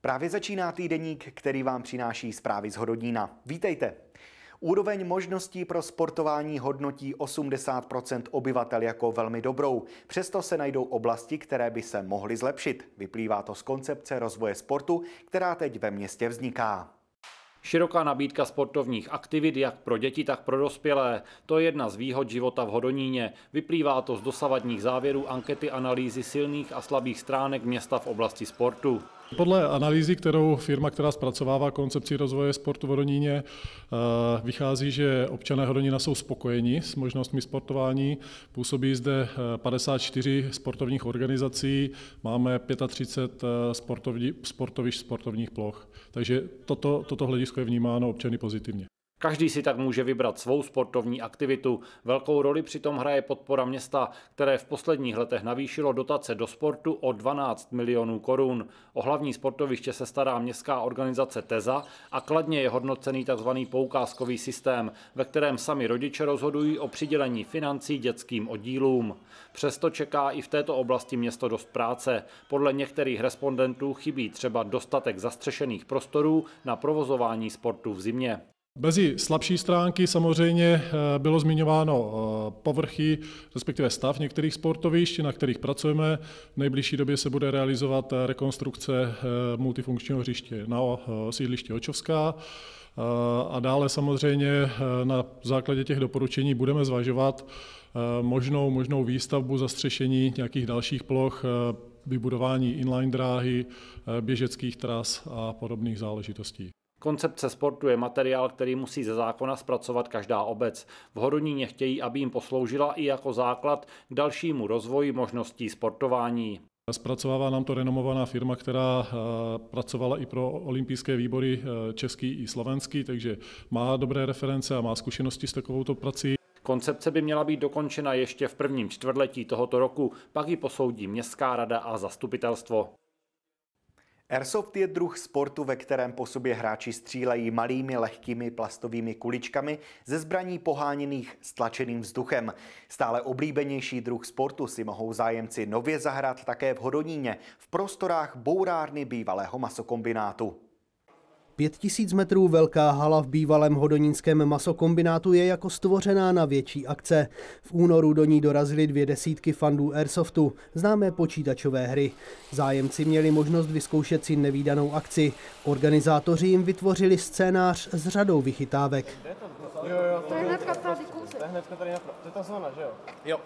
Právě začíná týdeník, který vám přináší zprávy z Hododína. Vítejte. Úroveň možností pro sportování hodnotí 80% obyvatel jako velmi dobrou. Přesto se najdou oblasti, které by se mohly zlepšit. Vyplývá to z koncepce rozvoje sportu, která teď ve městě vzniká. Široká nabídka sportovních aktivit jak pro děti, tak pro dospělé. To je jedna z výhod života v Hodoníně. Vyplývá to z dosavadních závěrů ankety analýzy silných a slabých stránek města v oblasti sportu. Podle analýzy, kterou firma, která zpracovává koncepci rozvoje sportu v Hodoníně, eh, vychází, že občané Hodonína jsou spokojeni s možnostmi sportování. Působí zde 54 eh, sportovních organizací, máme 35 eh, sportovní, sportovišť sportovních ploch. Takže toto, toto hledisko je vnímáno občany pozitivně. Každý si tak může vybrat svou sportovní aktivitu. Velkou roli přitom hraje podpora města, které v posledních letech navýšilo dotace do sportu o 12 milionů korun. O hlavní sportoviště se stará městská organizace TEZA a kladně je hodnocený tzv. poukázkový systém, ve kterém sami rodiče rozhodují o přidělení financí dětským oddílům. Přesto čeká i v této oblasti město dost práce. Podle některých respondentů chybí třeba dostatek zastřešených prostorů na provozování sportu v zimě. Mezi slabší stránky samozřejmě eh, bylo zmiňováno eh, povrchy, respektive stav některých sportovišť, na kterých pracujeme. V nejbližší době se bude realizovat eh, rekonstrukce multifunkčního hřiště na sídlišti Očovská. A dále samozřejmě na základě těch doporučení budeme zvažovat možnou, možnou výstavbu zastřešení nějakých dalších ploch, vybudování inline dráhy, běžeckých tras a podobných záležitostí. Koncepce sportu je materiál, který musí ze zákona zpracovat každá obec. V Hodoníně chtějí, aby jim posloužila i jako základ k dalšímu rozvoji možností sportování. Zpracovává nám to renomovaná firma, která eh, pracovala i pro olympijské výbory eh, český i slovenský, takže má dobré reference a má zkušenosti s takovouto prací. Koncepce by měla být dokončena ještě v prvním čtvrtletí tohoto roku, pak ji posoudí Městská rada a zastupitelstvo. Airsoft je druh sportu, ve kterém po sobě hráči střílejí malými lehkými plastovými kuličkami ze zbraní poháněných stlačeným vzduchem. Stále oblíbenější druh sportu si mohou zájemci nově zahrát také v Hodoníně, v prostorách bourárny bývalého masokombinátu. 5000 metrů velká hala v bývalém hodonínském masokombinátu je jako stvořená na větší akce. V únoru do ní dorazily dvě desítky fandů Airsoftu, známé počítačové hry. Zájemci měli možnost vyzkoušet si nevýdanou akci. Organizátoři jim vytvořili scénář s řadou vychytávek. Jo, jo, to je hnedka tady kousek. To je hnedka tady napravo. To je ta zóna, že jo? Jo.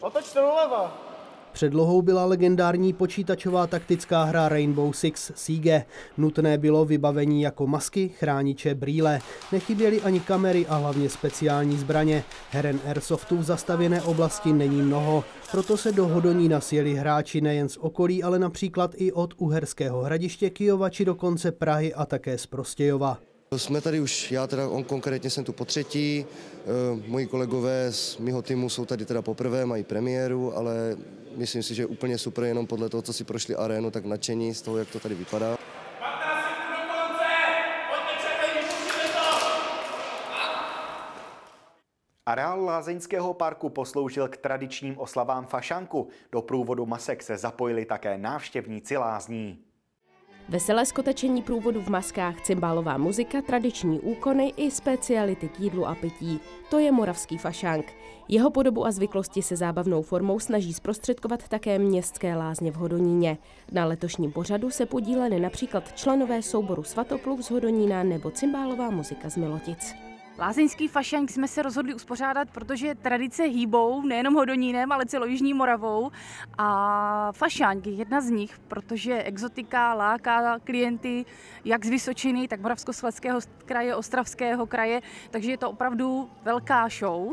Otoč to doleva. Předlohou byla legendární počítačová taktická hra Rainbow Six Siege. Nutné bylo vybavení jako masky, chrániče, brýle. Nechyběly ani kamery a hlavně speciální zbraně. Heren Airsoftu v zastavěné oblasti není mnoho, proto se do Hodonína sjeli hráči nejen z okolí, ale například i od Uherského hradiště Kijova či dokonce Prahy a také z Prostějova. Jsme tady už, já teda on konkrétně jsem tu po třetí, eh, moji kolegové z mého týmu jsou tady teda poprvé, mají premiéru, ale myslím si, že je úplně super jenom podle toho, co si prošli arénu, tak nadšení z toho, jak to tady vypadá. Areál Lázeňského parku posloužil k tradičním oslavám fašanku. Do průvodu masek se zapojili také návštěvníci lázní. Veselé skotečení průvodu v maskách, cymbálová muzika, tradiční úkony i speciality k jídlu a pití. To je moravský fašánk. Jeho podobu a zvyklosti se zábavnou formou snaží zprostředkovat také městské lázně v Hodoníně. Na letošním pořadu se podíleli například členové souboru Svatopluk z Hodonína nebo cymbálová muzika z Milotic. Lázeňský fašank jsme se rozhodli uspořádat, protože tradice hýbou nejenom Hodonínem, ale celou Jižní Moravou. A fašank je jedna z nich, protože exotika láká klienty jak z Vysočiny, tak Moravskoslezského kraje, Ostravského kraje, takže je to opravdu velká show.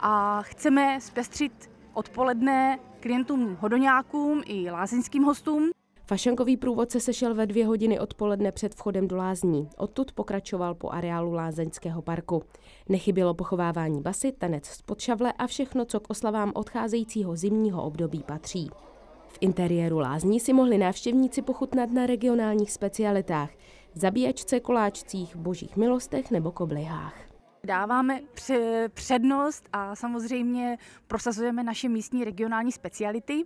A chceme zpestřit odpoledne klientům hodoňákům i lázeňským hostům. Fašankový průvod se sešel ve dvě hodiny odpoledne před vchodem do lázní. Odtud pokračoval po areálu Lázeňského parku. Nechybělo pochovávání basy, tanec z podšavle a všechno, co k oslavám odcházejícího zimního období patří. V interiéru lázní si mohli návštěvníci pochutnat na regionálních specialitách, zabíjačce, koláčcích, božích milostech nebo koblihách. Dáváme přednost a samozřejmě prosazujeme naše místní regionální speciality.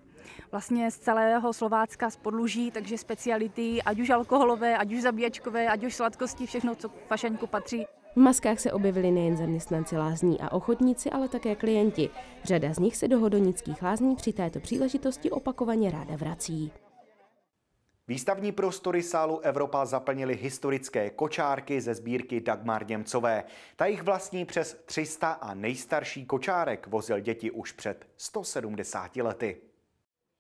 Vlastně z celého Slovácka z podluží, takže speciality, ať už alkoholové, ať už zabíjačkové, ať už sladkosti, všechno, co fašaňku patří. V maskách se objevili nejen zaměstnanci lázní a ochotníci, ale také klienti. Řada z nich se do hodonických lázní při této příležitosti opakovaně ráda vrací. Výstavní prostory sálu Evropa zaplnily historické kočárky ze sbírky Dagmar Němcové. Ta jich vlastní přes 300 a nejstarší kočárek vozil děti už před 170 lety.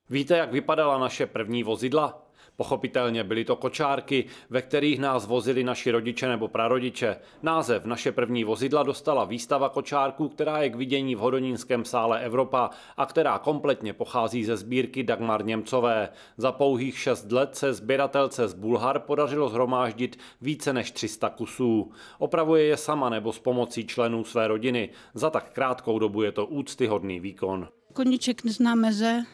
Víte, jak vypadala naše první vozidla? Pochopitelně byly to kočárky, ve kterých nás vozili naši rodiče nebo prarodiče. Název naše první vozidla dostala výstava kočárků, která je k vidění v Hodonínském sále Evropa a která kompletně pochází ze sbírky Dagmar Němcové. Za pouhých šest let se sběratelce z Bulhar podařilo zhromáždit více než 300 kusů. Opravuje je sama nebo s pomocí členů své rodiny. Za tak krátkou dobu je to úctyhodný výkon. Koníček nezná meze,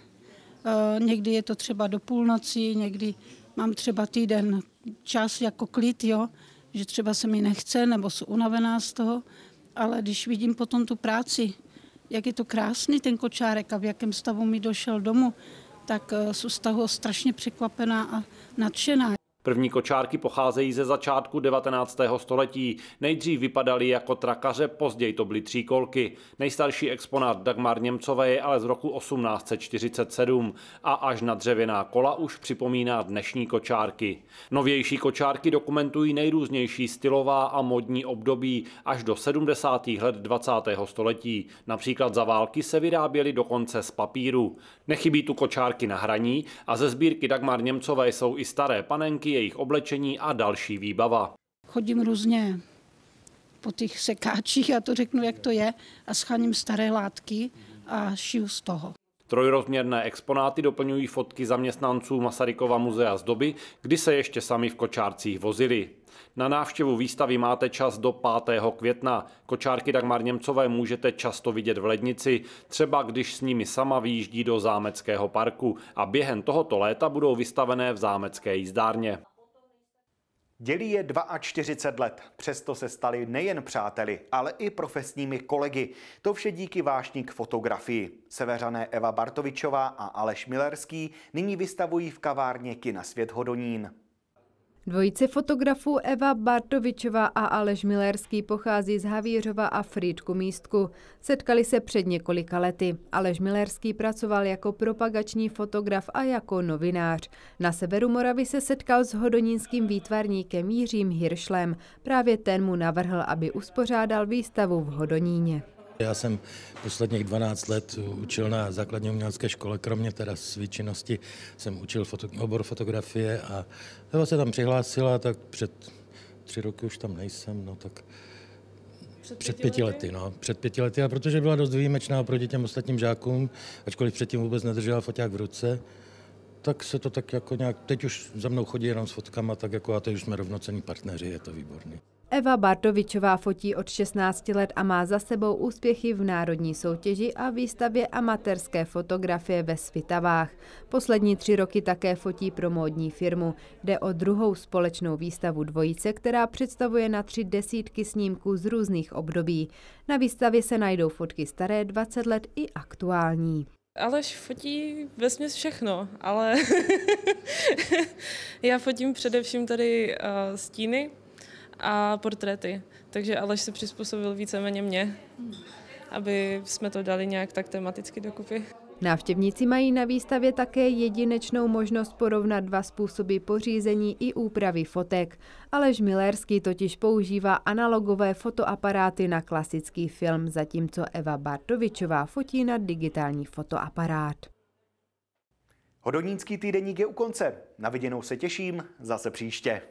někdy je to třeba do půlnoci, někdy mám třeba týden čas jako klid, jo, že třeba se mi nechce nebo jsem unavená z toho, ale když vidím potom tu práci, jak je to krásný ten kočárek a v jakém stavu mi došel domů, tak eh, z toho strašně překvapená a nadšená. První kočárky pocházejí ze začátku 19. století. Nejdřív vypadaly jako trakaře, později to byly tříkolky. Nejstarší exponát Dagmar Němcové je ale z roku 1847 a až na dřevěná kola už připomíná dnešní kočárky. Novější kočárky dokumentují nejrůznější stylová a modní období až do 70. let 20. století. Například za války se vyráběly dokonce z papíru. Nechybí tu kočárky na hraní a ze sbírky Dagmar Němcové jsou i staré panenky, jejich oblečení a další výbava. Chodím různě po těch sekáčích, já to řeknu, jak to je, a scháním staré látky a šiju z toho. Trojrozměrné exponáty doplňují fotky zaměstnanců Masarykova muzea z doby, kdy se ještě sami v kočárcích vozili. Na návštěvu výstavy máte čas do 5. května. Kočárky Dagmar Němcové můžete často vidět v lednici, třeba když s nimi sama vyjíždí do zámeckého parku a během tohoto léta budou vystavené v zámecké jízdárně. Dělí je 42 let, přesto se stali nejen přáteli, ale i profesními kolegy. To vše díky vášní k fotografii. Seveřané Eva Bartovičová a Aleš Millerský nyní vystavují v kavárně Kina Svět Hodonín. Dvojice fotografů Eva Bartovičová a Aleš Millerský pochází z Havířova a Frýdku místku. Setkali se před několika lety. Aleš Millerský pracoval jako propagační fotograf a jako novinář. Na severu Moravy se setkal s hodonínským výtvarníkem Jiřím Hiršlem. Právě ten mu navrhl, aby uspořádal výstavu v Hodoníně. Já jsem posledních 12 let učil na základní umělecké škole, kromě teda své činnosti jsem učil foto, obor fotografie a Eva se tam přihlásila, tak před tři roky už tam nejsem, no tak před, před pěti lety, no, před pěti lety, a protože byla dost výjimečná proti těm ostatním žákům, ačkoliv předtím vůbec nedržela foťák v ruce, tak se to tak jako nějak, teď už za mnou chodí jenom s fotkama, tak jako a teď už jsme rovnocení partneři, je to výborný. Eva Bartovičová fotí od 16 let a má za sebou úspěchy v národní soutěži a výstavě amatérské fotografie ve Svitavách. Poslední tři roky také fotí pro módní firmu. Jde o druhou společnou výstavu dvojice, která představuje na tři desítky snímků z různých období. Na výstavě se najdou fotky staré 20 let i aktuální. Aleš fotí vesměs všechno, ale já fotím především tady uh, stíny, a portréty. Takže Aleš se přizpůsobil víceméně mě, aby jsme to dali nějak tak tematicky dokupy. Návštěvníci mají na výstavě také jedinečnou možnost porovnat dva způsoby pořízení i úpravy fotek. Aleš Millerský totiž používá analogové fotoaparáty na klasický film, zatímco Eva Bartovičová fotí na digitální fotoaparát. Hodonínský týdeník je u konce. Na viděnou se těším zase příště.